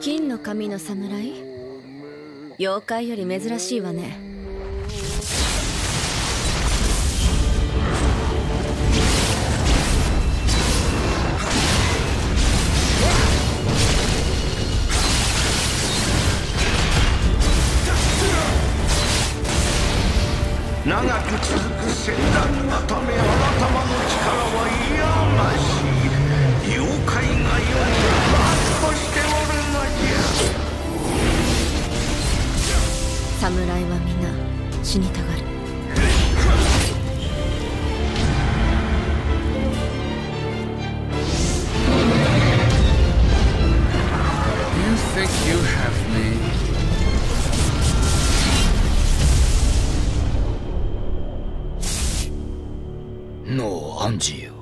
金の神の侍？妖怪より珍しいわね。長く続く戦乱のためあなたまの力は嫌なし妖怪が世に何としておるのじゃ侍は皆死にたがる You think you have me? のアンジよ。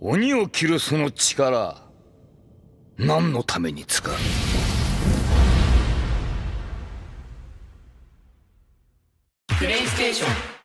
鬼を切るその力何のために使う？プレイステーション。